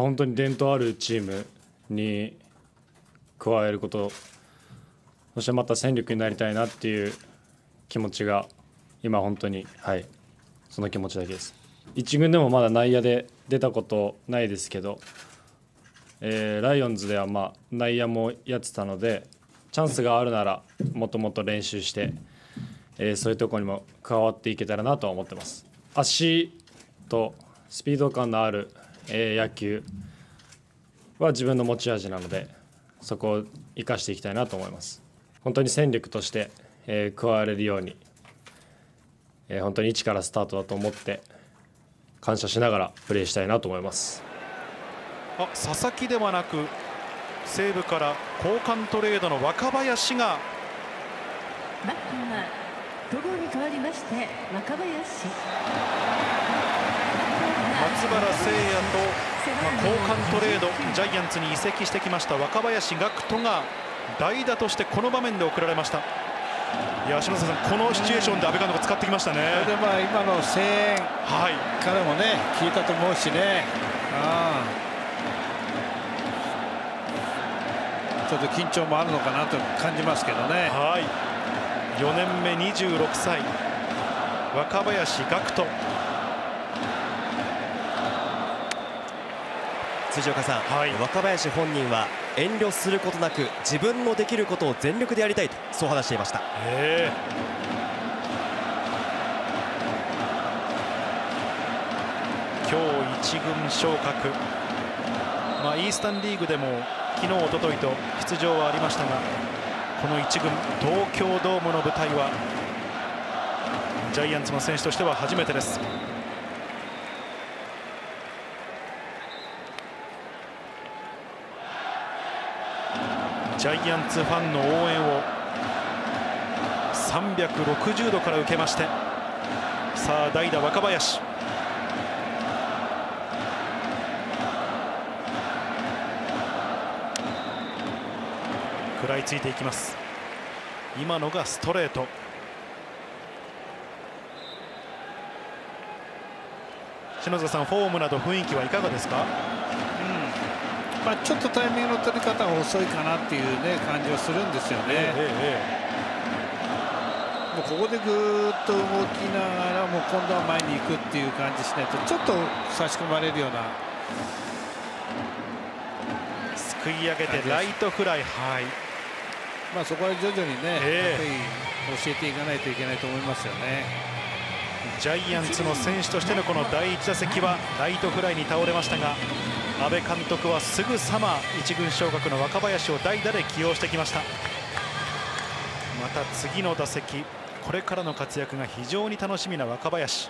まあ、本当に伝統あるチームに加えることそしてまた戦力になりたいなっていう気持ちが今本当にはいその気持ちだけです。1軍でもまだ内野で出たことないですけど、えーライオンズではまあ内野もやってたのでチャンスがあるならもともと練習して、えーそういうところにも加わっていけたらなとは思ってます。足とスピード感のある、えー野球は自分の持ち味なのでそこを生かしていきたいなと思います。本当に戦力として、えー加われるように、えー本当に一からスタートだと思って感謝しながらプレーしたいなと思います。あ佐々木ではなく西武から交換トレードの若林がバッターは戸郷に代わりまして若林。松原聖也と、まあ、交換トレードジャイアンツに移籍してきました若林学人が代打としてこの場面で送られました。いや篠田さんこのシチュエーションで阿部監督使ってきましたね。でまあ今の声援はい。からもね聞いたと思うしね。ああ。ちょっと緊張もあるのかなと感じますけどね。はい。4年目26歳若林学人辻岡さん、はい。若林本人は遠慮することなく自分のできることを全力でやりたいとそう話していました。え。今日一軍昇格、まあ、イースタンリーグでも昨日、おとといと出場はありましたがこの一軍東京ドームの舞台はジャイアンツの選手としては初めてです。ジャイアンツファンの応援を360度から受けましてさあ代打若林。食らいついていきます。今のがストレート。篠塚さんフォームなど雰囲気はいかがですか、ちょっとタイミングの取り方が遅いかなっていう、ね、感じはするんですよね。もうここでぐーっと動きながらもう今度は前に行くっていう感じしないとちょっと差し込まれるような。すくい上げてライトフライはい。まあそこは徐々にね、ええ。やっぱり教えていかないといけないと思いますよね。ジャイアンツの選手としてのこの第1打席はライトフライに倒れましたが阿部監督はすぐさま1軍昇格の若林を代打で起用してきました。また次の打席これからの活躍が非常に楽しみな若林。